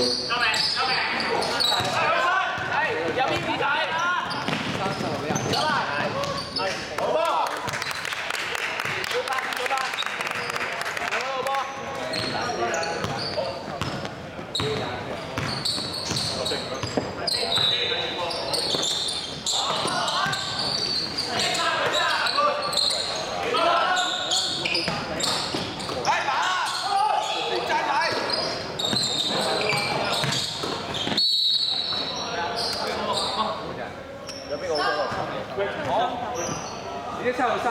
Toma. 接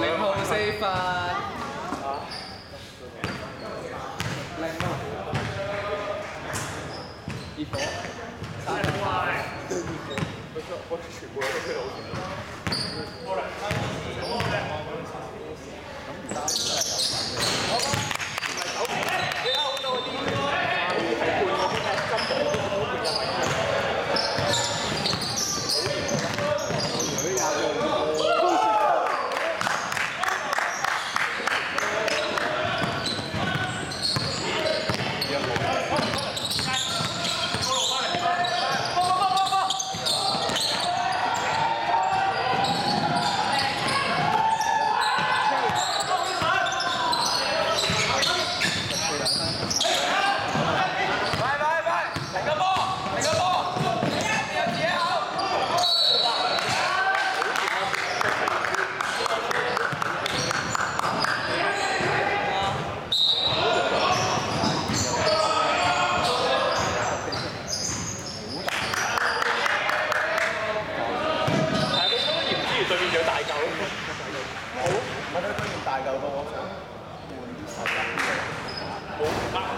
零號四分。零號。熱火。三係 Back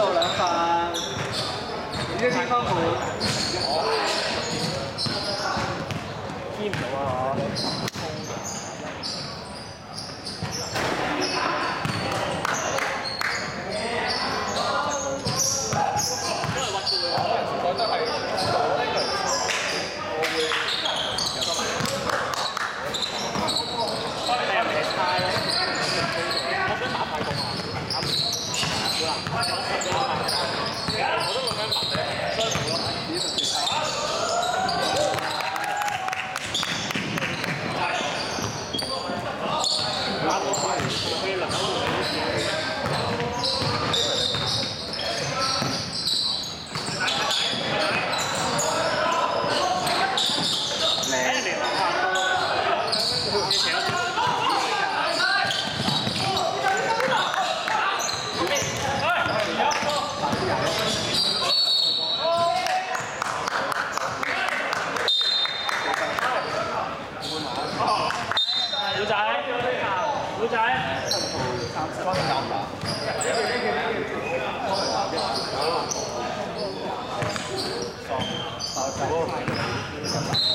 做兩份，你呢邊幫我，我唔知啦，啊。ください。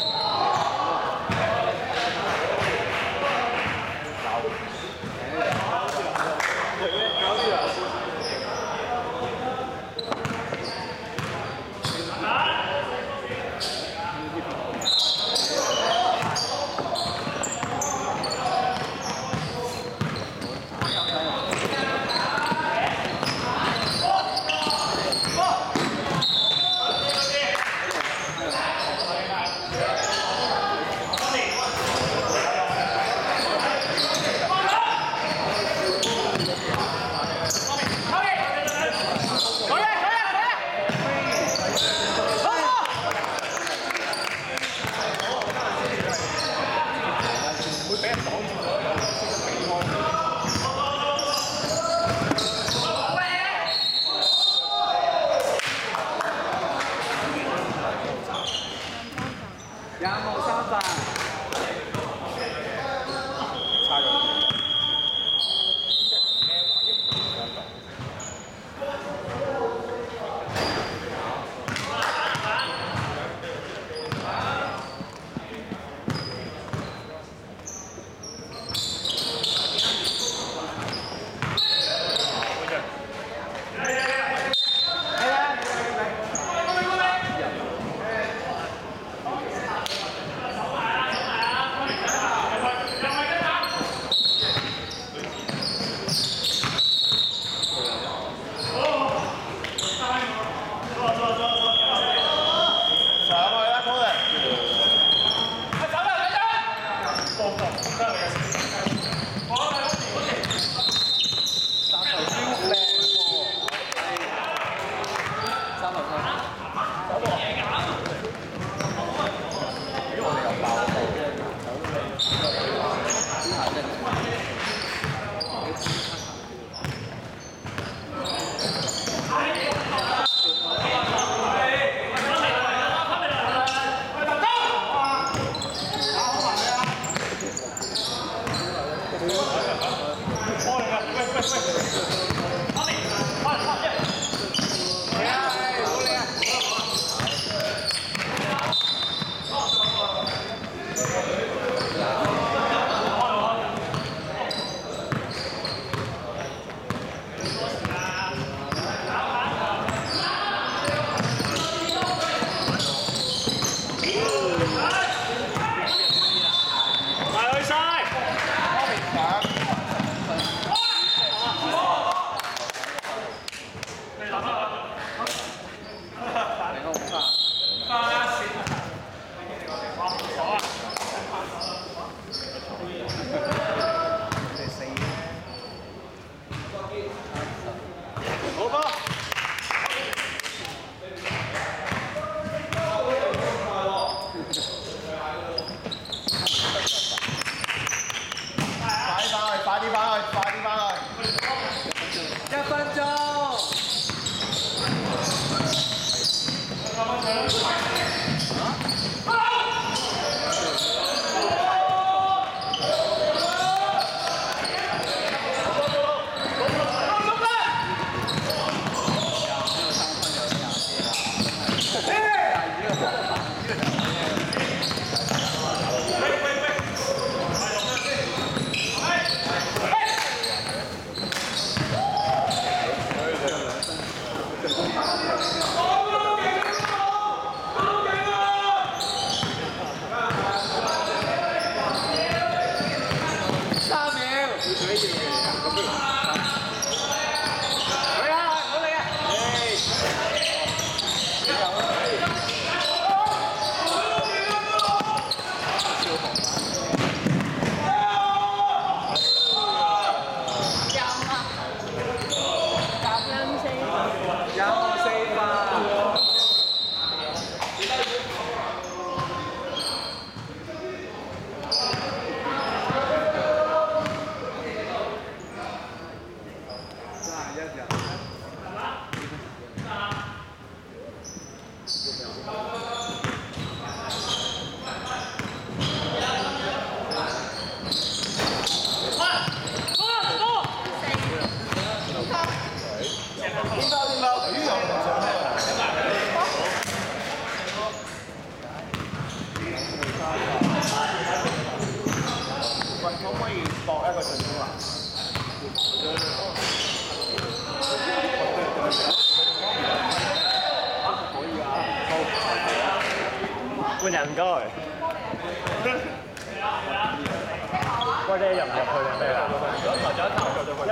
喂，你入唔入去定咩啊？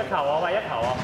一球，啊！喂，一球啊！